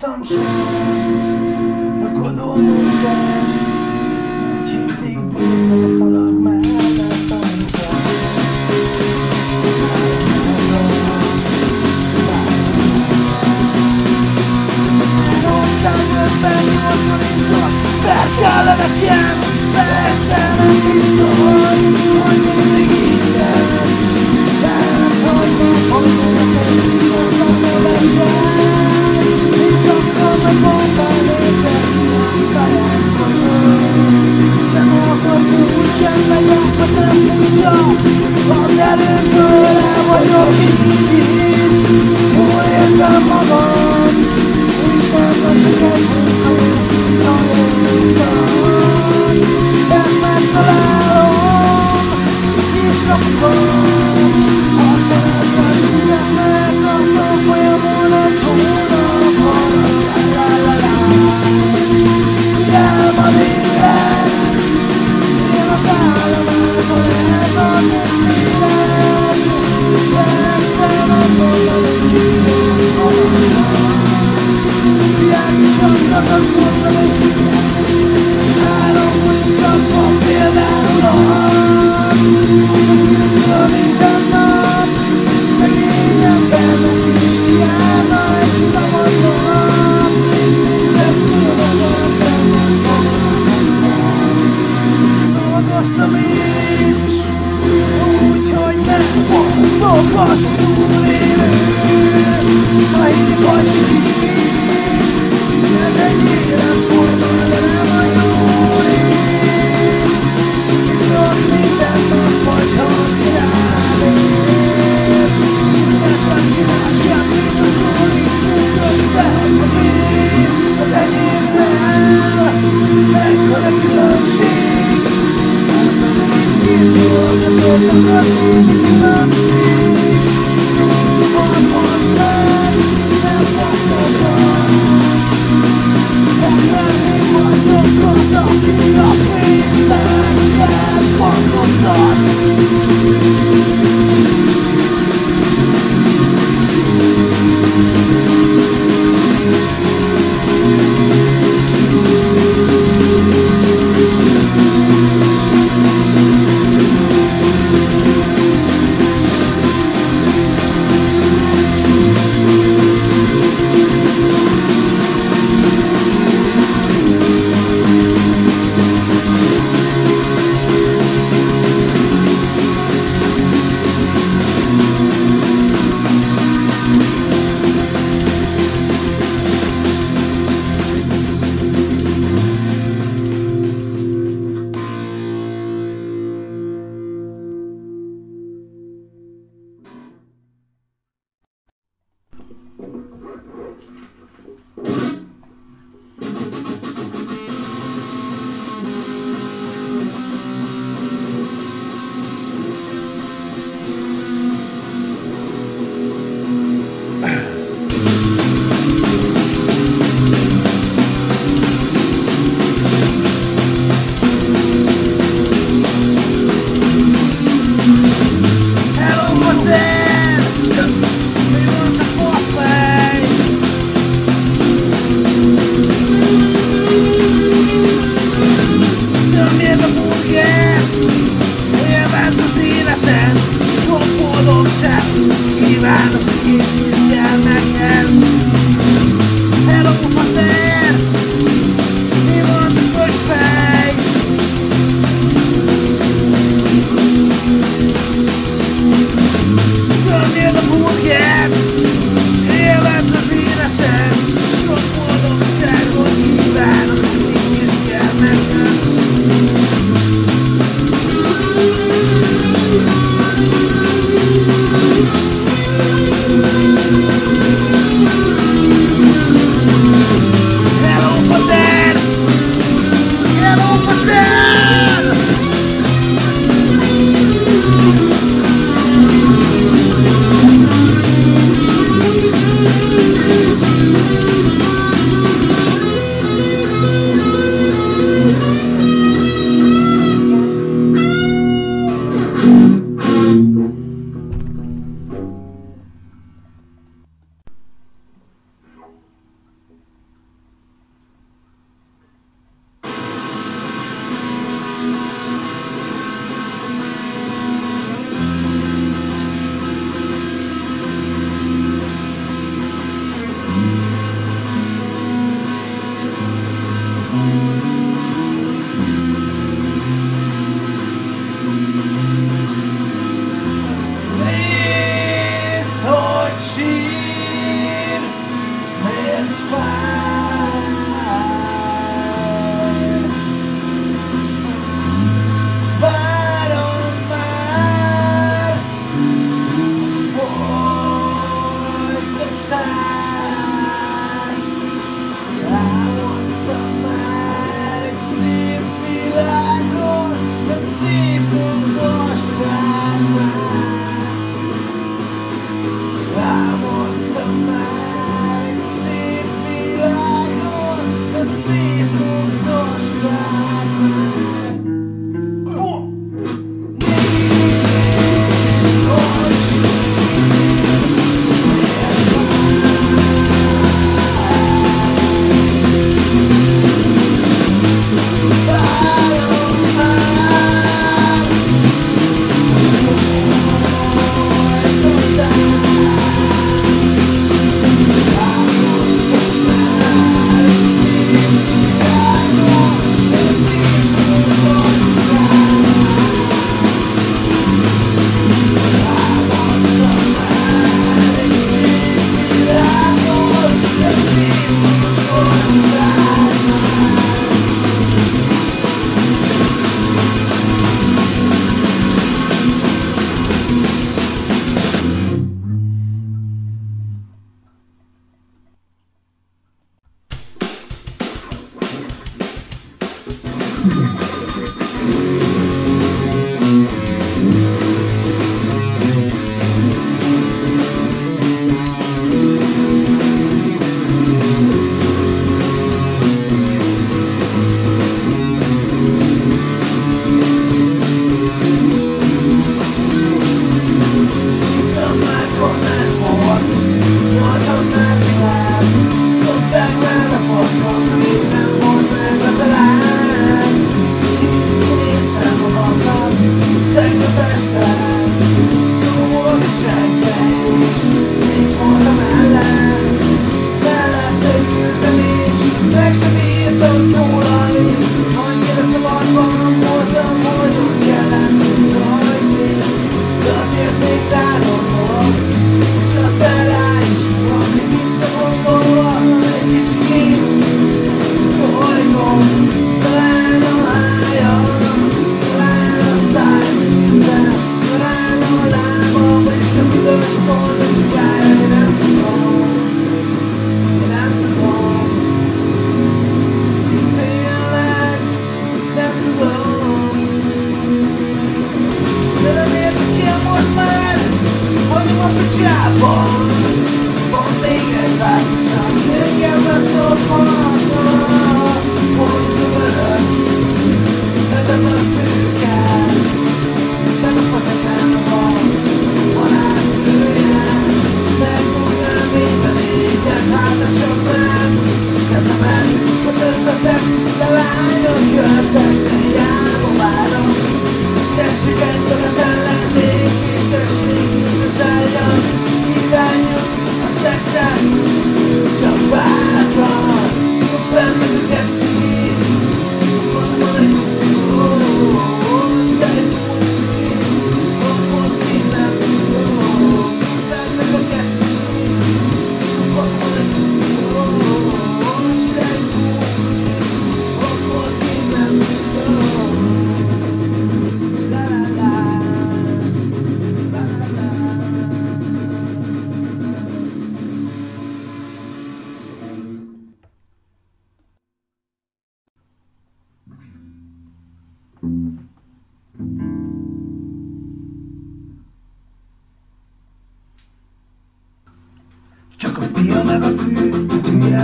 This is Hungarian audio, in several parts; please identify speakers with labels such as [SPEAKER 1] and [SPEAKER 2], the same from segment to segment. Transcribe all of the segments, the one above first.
[SPEAKER 1] Там шум экономика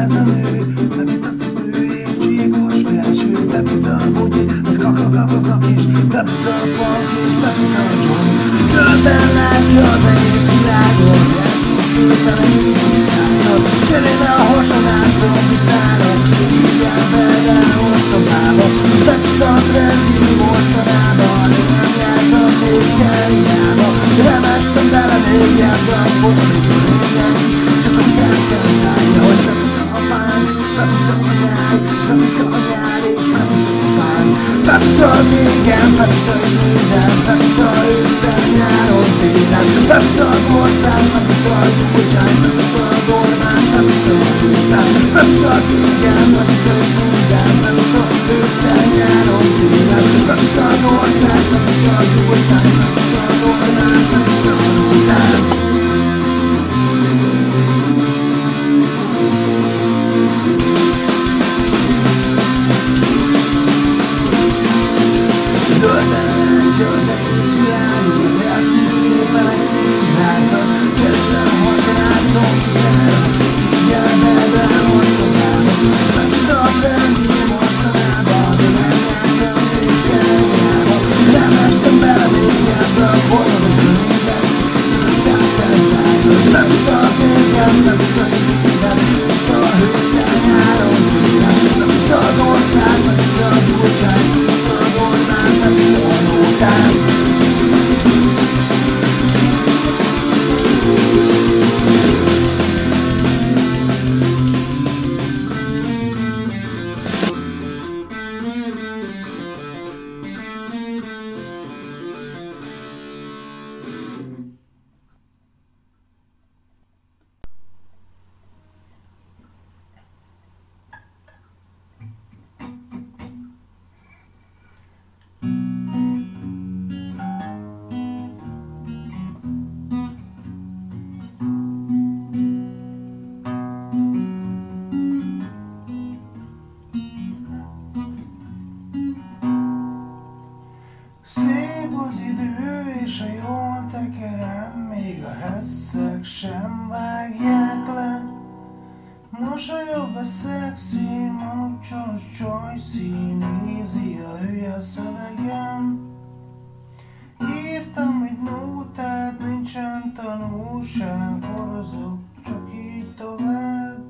[SPEAKER 1] ez a nő, bebit a cipő és csíkos felső, bebit a bugyi, az kakakakakak is, bebit a punk és bebit a joint. Zölden látja az egész világon, ez a szültelen szívjának, cserébe a hasonát, a kitára, kiszívjának. Yeah. Szép az idő és a jól tekerem, még a hesszek sem vágják le. Mosolyog a szexi, manucsos csajszi, nézi a hülye szövegem. Írtam egy nótát, nincsen tanulság, horozok csak így tovább.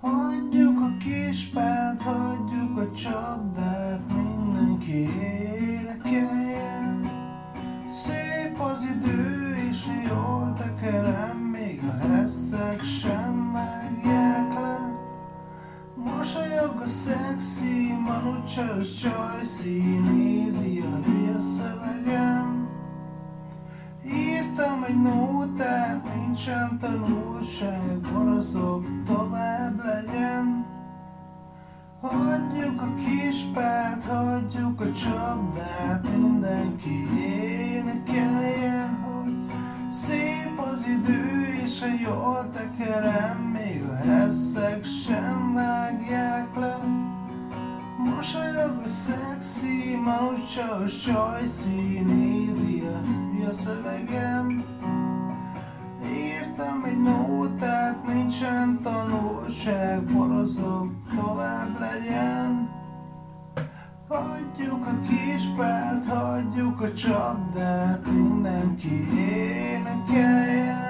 [SPEAKER 1] Hagyjuk a kispát, hagyjuk a csapdát, mindenki énekeljen. És jól tekerem, még a hesszek sem vágják le. Mosolyog a szexi, manucsos csajszi, nézi a hülye szövegem. Írtam egy nótát, nincsen tanulság, borozok, tovább legyen. Hagyjuk a kispát, hagyjuk a csapdát, mindenki énekeljen, szép az idő, és a jól tekerem, még a hesszek sem vágják le. Mosolyog a szexi, manucsos csajszi, nézi a szövegem. Írtam egy nótát, nincsen tanulság, borozok, tovább legyen. Hagyjuk a kispát, hagyjuk a csapdát, mindenki énekeljen.